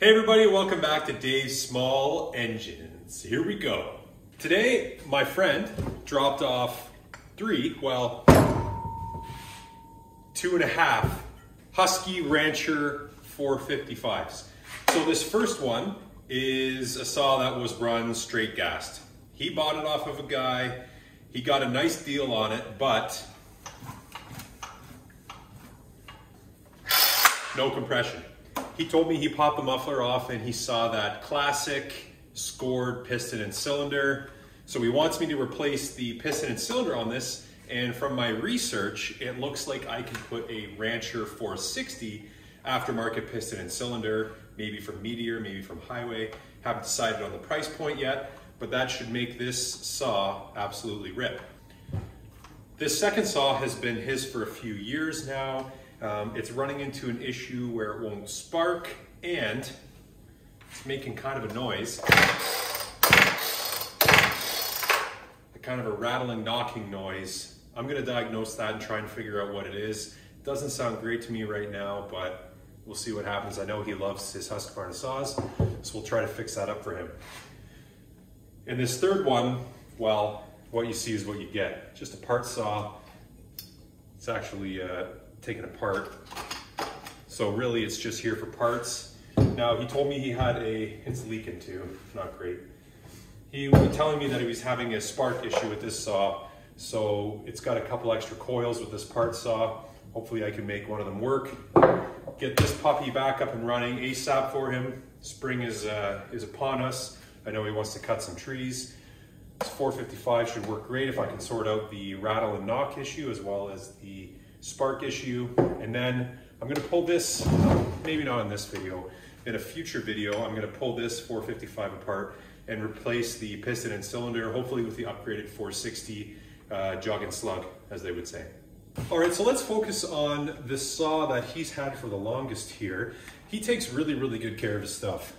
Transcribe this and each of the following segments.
Hey everybody, welcome back to Dave's Small Engines. Here we go. Today, my friend dropped off three, well, two and a half Husky Rancher 455s. So this first one is a saw that was run straight gassed. He bought it off of a guy, he got a nice deal on it, but no compression. He told me he popped the muffler off and he saw that classic scored piston and cylinder. So he wants me to replace the piston and cylinder on this. And from my research, it looks like I can put a Rancher 460 aftermarket piston and cylinder, maybe from Meteor, maybe from Hyway. Haven't decided on the price point yet, but that should make this saw absolutely rip. This second saw has been his for a few years now. Um, it's running into an issue where it won't spark and it's making kind of a noise. A kind of a rattling, knocking noise. I'm gonna diagnose that and try and figure out what it is. It doesn't sound great to me right now, but we'll see what happens. I know he loves his Husqvarna saws, so we'll try to fix that up for him. In this third one, well, what you see is what you get. Just a part saw. It's actually uh, taken apart. So really it's just here for parts. Now he told me he had a, it's leaking too, not great. He was telling me that he was having a spark issue with this saw. So it's got a couple extra coils with this part saw. Hopefully I can make one of them work. Get this puppy back up and running ASAP for him. Spring is, uh, is upon us. I know he wants to cut some trees. This 455 should work great if I can sort out the rattle and knock issue as well as the spark issue. And then I'm gonna pull this, maybe not in this video, in a future video, I'm gonna pull this 455 apart and replace the piston and cylinder, hopefully with the upgraded 460 uh, jug and slug, as they would say. All right, so let's focus on the saw that he's had for the longest here. He takes really, really good care of his stuff.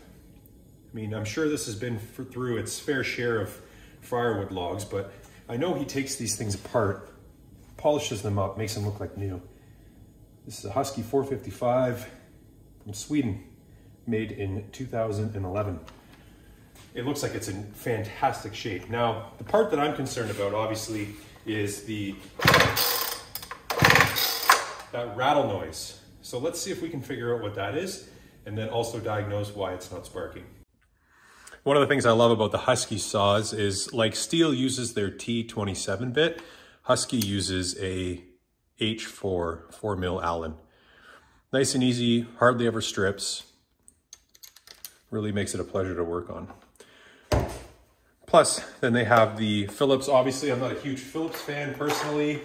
I mean, I'm sure this has been through its fair share of firewood logs, but I know he takes these things apart polishes them up, makes them look like new. This is a Husky 455 from Sweden, made in 2011. It looks like it's in fantastic shape. Now, the part that I'm concerned about, obviously, is the that rattle noise. So let's see if we can figure out what that is, and then also diagnose why it's not sparking. One of the things I love about the Husky saws is like Stihl uses their T27 bit, Husky uses a H4 4 mil Allen. Nice and easy, hardly ever strips. Really makes it a pleasure to work on. Plus, then they have the Phillips. Obviously, I'm not a huge Phillips fan personally.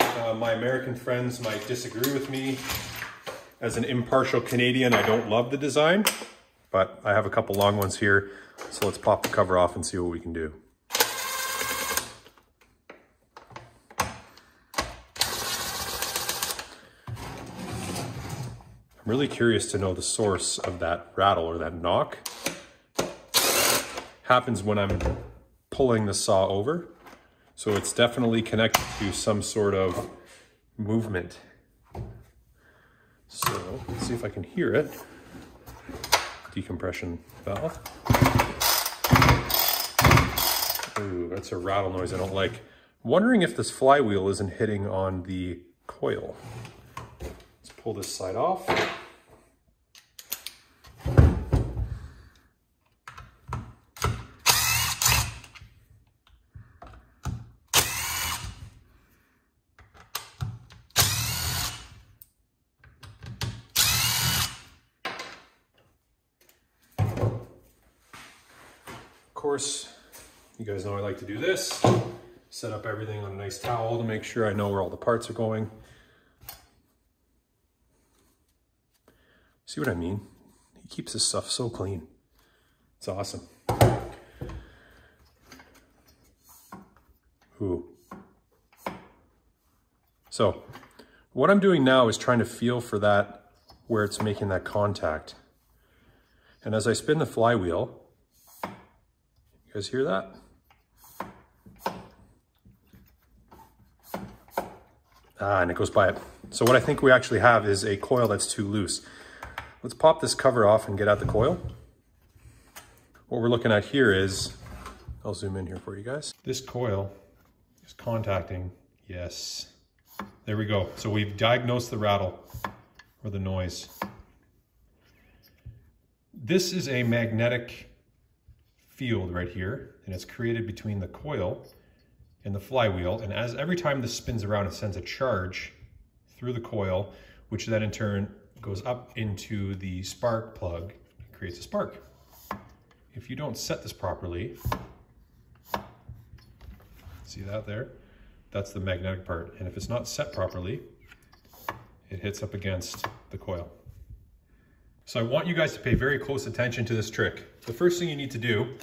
Uh, my American friends might disagree with me. As an impartial Canadian, I don't love the design, but I have a couple long ones here. So let's pop the cover off and see what we can do. I'm really curious to know the source of that rattle or that knock. Happens when I'm pulling the saw over. So it's definitely connected to some sort of movement. So let's see if I can hear it. Decompression valve. Ooh, that's a rattle noise I don't like. wondering if this flywheel isn't hitting on the coil pull this side off. Of course, you guys know I like to do this. Set up everything on a nice towel to make sure I know where all the parts are going. See what I mean? He keeps his stuff so clean. It's awesome. Ooh. So what I'm doing now is trying to feel for that where it's making that contact. And as I spin the flywheel, you guys hear that? Ah, and it goes by it. So what I think we actually have is a coil that's too loose. Let's pop this cover off and get out the coil. What we're looking at here is, I'll zoom in here for you guys. This coil is contacting, yes. There we go. So we've diagnosed the rattle or the noise. This is a magnetic field right here, and it's created between the coil and the flywheel. And as every time this spins around, it sends a charge through the coil, which then in turn goes up into the spark plug and creates a spark. If you don't set this properly, see that there? That's the magnetic part. And if it's not set properly, it hits up against the coil. So I want you guys to pay very close attention to this trick. The first thing you need to do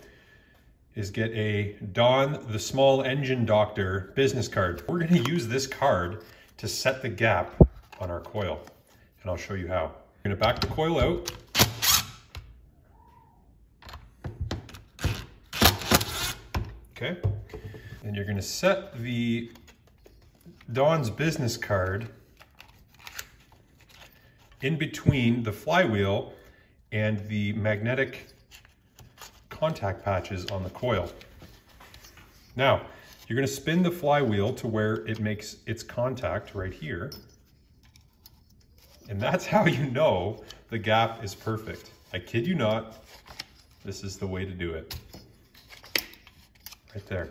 is get a Don the Small Engine Doctor business card. We're gonna use this card to set the gap on our coil, and I'll show you how. You're gonna back the coil out. Okay, and you're gonna set the Don's business card in between the flywheel and the magnetic contact patches on the coil. Now, you're gonna spin the flywheel to where it makes its contact right here. And that's how you know the gap is perfect. I kid you not, this is the way to do it. Right there.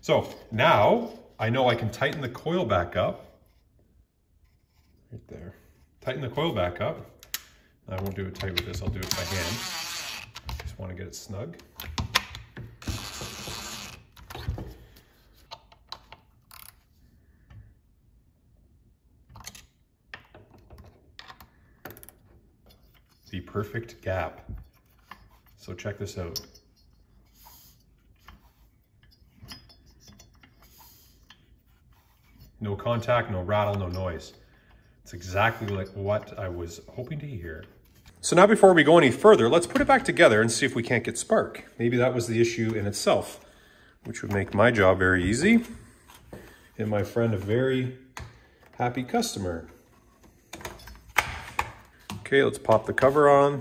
So now I know I can tighten the coil back up. Right there. Tighten the coil back up. I won't do it tight with this, I'll do it by hand. Just want to get it snug. Perfect gap. So check this out. No contact, no rattle, no noise. It's exactly like what I was hoping to hear. So now before we go any further, let's put it back together and see if we can't get spark. Maybe that was the issue in itself, which would make my job very easy and my friend a very happy customer. Okay, let's pop the cover on.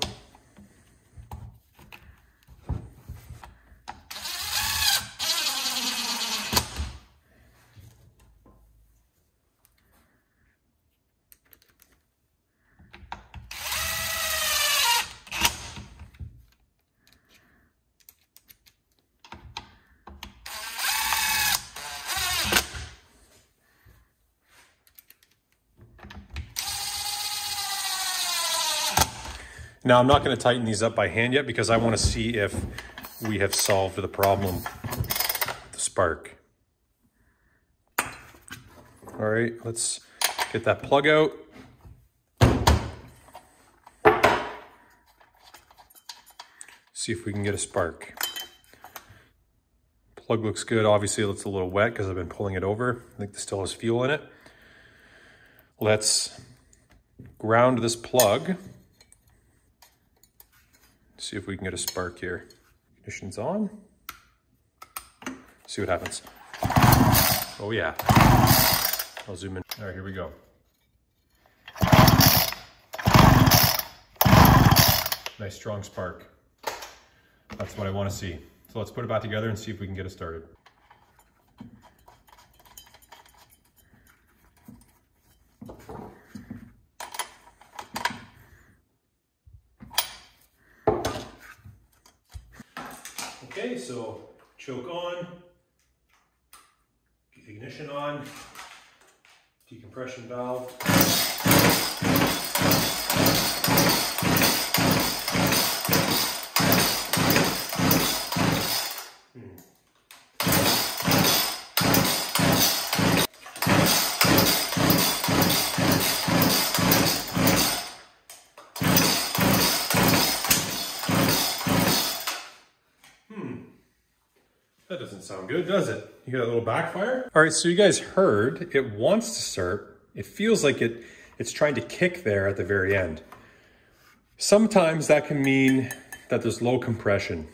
Now I'm not going to tighten these up by hand yet because I want to see if we have solved the problem, the spark. All right, let's get that plug out. See if we can get a spark. Plug looks good. Obviously, it looks a little wet because I've been pulling it over. I think this still has fuel in it. Let's ground this plug. See if we can get a spark here. Ignition's on. See what happens. Oh yeah. I'll zoom in. All right, here we go. Nice strong spark. That's what I want to see. So let's put it back together and see if we can get it started. Okay, so choke on, ignition on, decompression valve. That doesn't sound good, does it? You got a little backfire? All right, so you guys heard it wants to start. It feels like it it's trying to kick there at the very end. Sometimes that can mean that there's low compression.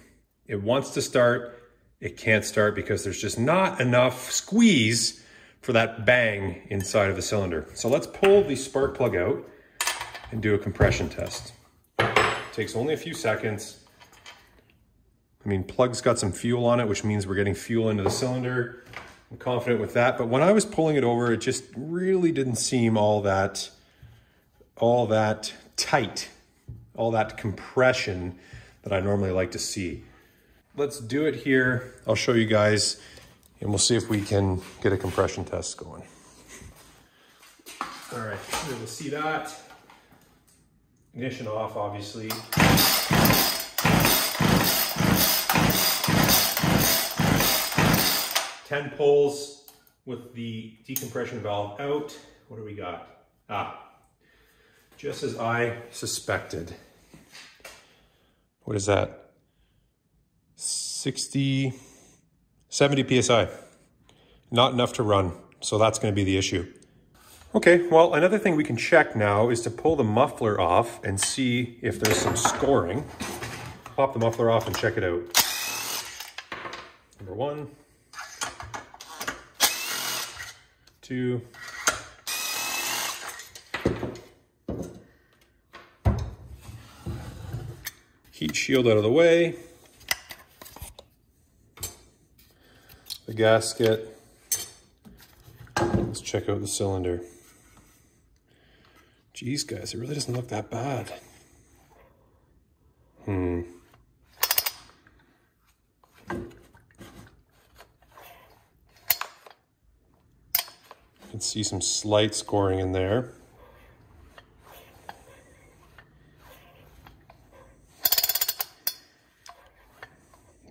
It wants to start, it can't start because there's just not enough squeeze for that bang inside of the cylinder. So let's pull the spark plug out and do a compression test. takes only a few seconds. I mean, plug's got some fuel on it, which means we're getting fuel into the cylinder. I'm confident with that. But when I was pulling it over, it just really didn't seem all that, all that tight, all that compression that I normally like to see. Let's do it here. I'll show you guys and we'll see if we can get a compression test going. All right, we'll see that. Ignition off, obviously. 10 pulls with the decompression valve out. What do we got? Ah, just as I suspected. What is that? 60, 70 PSI. Not enough to run, so that's gonna be the issue. Okay, well, another thing we can check now is to pull the muffler off and see if there's some scoring. Pop the muffler off and check it out. Number one, two. Heat shield out of the way. The gasket. Let's check out the cylinder. Geez, guys, it really doesn't look that bad. Hmm. Can see some slight scoring in there.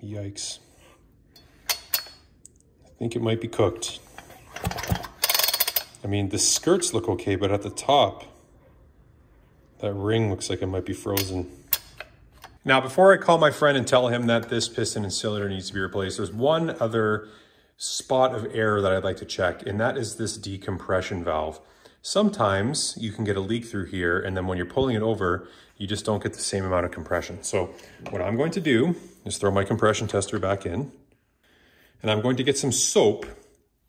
Yikes. I think it might be cooked. I mean, the skirts look okay, but at the top, that ring looks like it might be frozen. Now, before I call my friend and tell him that this piston and cylinder needs to be replaced, there's one other spot of error that I'd like to check, and that is this decompression valve. Sometimes you can get a leak through here, and then when you're pulling it over, you just don't get the same amount of compression. So what I'm going to do is throw my compression tester back in, and I'm going to get some soap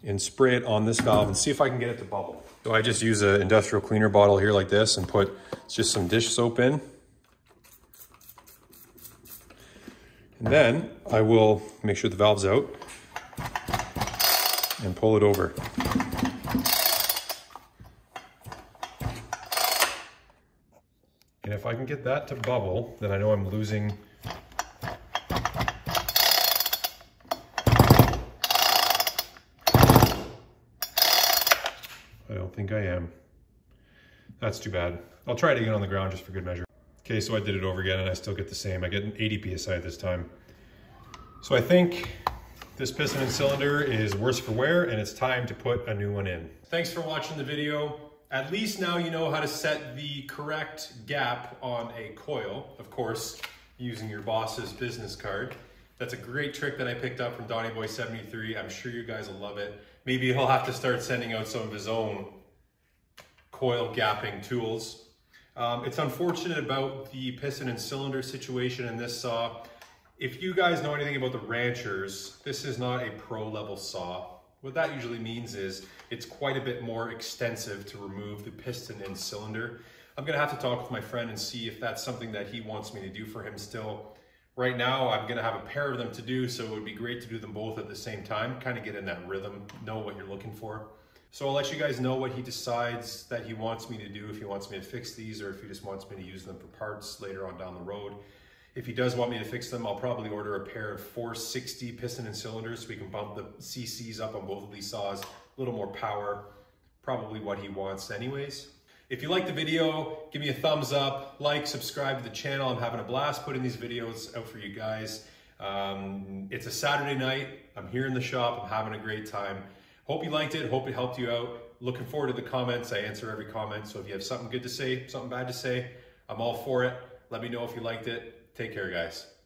and spray it on this valve and see if I can get it to bubble. So I just use an industrial cleaner bottle here like this and put just some dish soap in. And then I will make sure the valve's out and pull it over. And if I can get that to bubble, then I know I'm losing I don't think I am. That's too bad. I'll try it again on the ground just for good measure. Okay, so I did it over again and I still get the same. I get an 80 PSI this time. So I think this piston and cylinder is worse for wear and it's time to put a new one in. Thanks for watching the video. At least now you know how to set the correct gap on a coil, of course, using your boss's business card. That's a great trick that I picked up from Donyboy73. I'm sure you guys will love it. Maybe he'll have to start sending out some of his own coil gapping tools. Um, it's unfortunate about the piston and cylinder situation in this saw. If you guys know anything about the ranchers, this is not a pro level saw. What that usually means is it's quite a bit more extensive to remove the piston and cylinder. I'm gonna have to talk with my friend and see if that's something that he wants me to do for him still. Right now, I'm gonna have a pair of them to do, so it would be great to do them both at the same time, kind of get in that rhythm, know what you're looking for. So I'll let you guys know what he decides that he wants me to do, if he wants me to fix these or if he just wants me to use them for parts later on down the road. If he does want me to fix them, I'll probably order a pair of 460 piston and cylinders so we can bump the CCs up on both of these saws, a little more power, probably what he wants anyways. If you like the video, give me a thumbs up, like, subscribe to the channel. I'm having a blast putting these videos out for you guys. Um, it's a Saturday night. I'm here in the shop. I'm having a great time. Hope you liked it. Hope it helped you out. Looking forward to the comments. I answer every comment. So if you have something good to say, something bad to say, I'm all for it. Let me know if you liked it. Take care, guys.